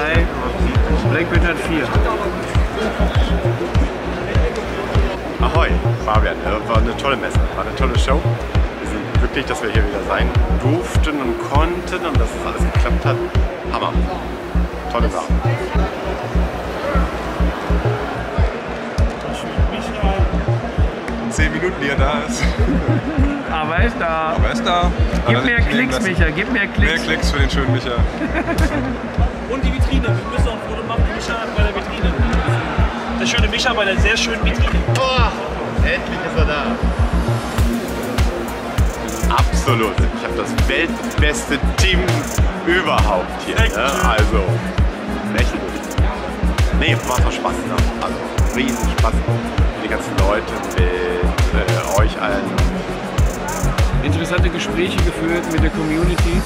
Drei. Blackbird hat vier. Ahoi, Fabian. Das war eine tolle Messe, war eine tolle Show. Wir sind glücklich, dass wir hier wieder sein durften und konnten und dass es alles geklappt hat. Hammer. Tolle Sache. Zehn Minuten, die er da ist. Aber er ist da. Aber er ist da. Gib mehr Klicks, Micha, gib mehr Mehr Klicks. Klicks für den schönen Micha. Und die Vitrine. Wir müssen auch ein Foto machen. Micha bei der Vitrine. Der schöne Micha bei der sehr schönen Vitrine. Endlich ist er da. Absolut. Ich habe das weltbeste Team überhaupt hier. Echt? Ne? Also, lächeln. Nee, macht doch Spaß. Ne? Also, riesen Spaß. Die ganzen Leute mit äh, euch allen. Interessante Gespräche geführt mit der Community.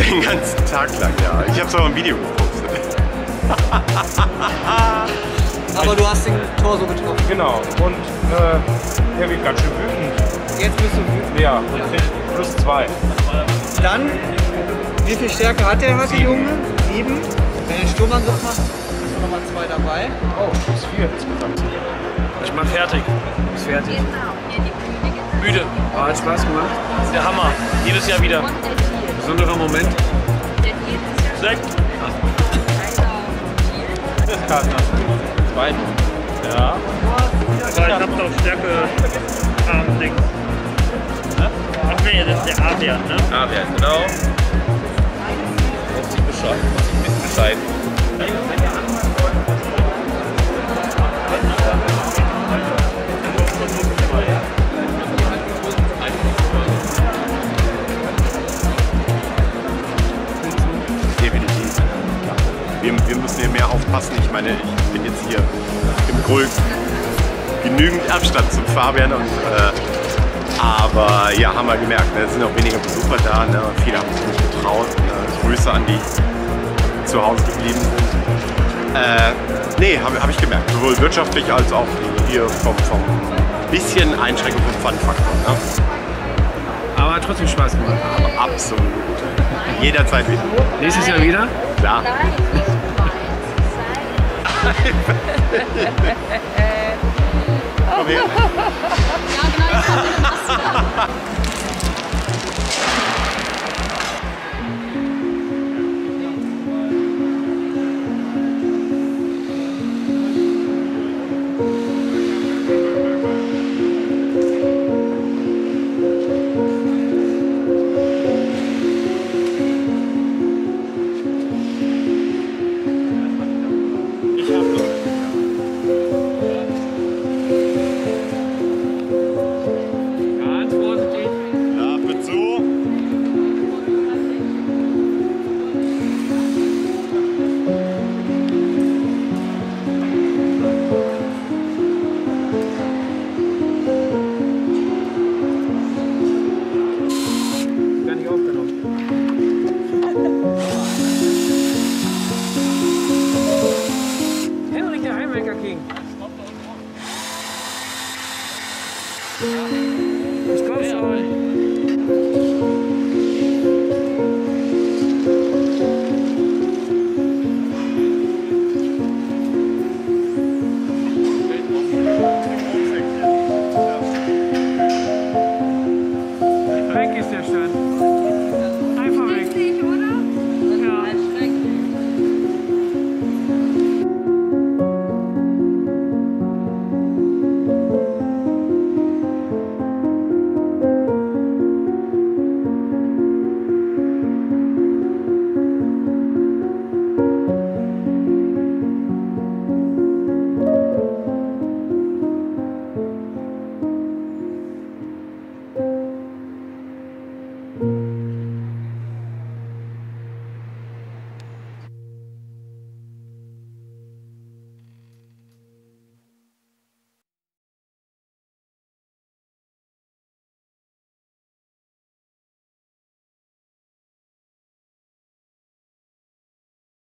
Den ganzen Tag lang, ja. Ich habe sogar ein Video gepostet. Aber du hast den Tor so getroffen. Genau. Und äh, er wird ganz schön wütend. Jetzt bist du wütend. Ja, und kriegt plus zwei. Dann, wie viel Stärke hat der heute, Junge? Sieben. Wenn er den Sturmangriff macht, du nochmal zwei dabei. Oh, plus vier insgesamt. Ich mach fertig. Ist fertig. Müde. Oh, hat Spaß gemacht. Ist der Hammer. Jedes Jahr wieder. Besonderer Moment. Sekt. Das Karten hast du. Zwei. Ja. Aber ich hab doch Stärke am Ding. Ach nee, das ist der A-Wert, ne? Wer genau. Muss ich Bescheid. Muss ich ein bisschen Bescheid. Wir, wir müssen hier mehr aufpassen. Ich meine, ich bin jetzt hier im Grün genügend Abstand zum Fabian und äh, aber ja, haben wir gemerkt, ne, es sind auch weniger Besucher da, ne, viele haben sich nicht getraut. Ne, Grüße an die zu Hause geblieben sind. Äh, nee, habe hab ich gemerkt, sowohl wirtschaftlich als auch hier vom, vom bisschen Einschränkung vom Fun-Faktor. Ne? Aber hat trotzdem Spaß gemacht. Aber absolut. Jederzeit wieder. Nächstes Jahr wieder? Klar. Tá vendo? Ist der Stand.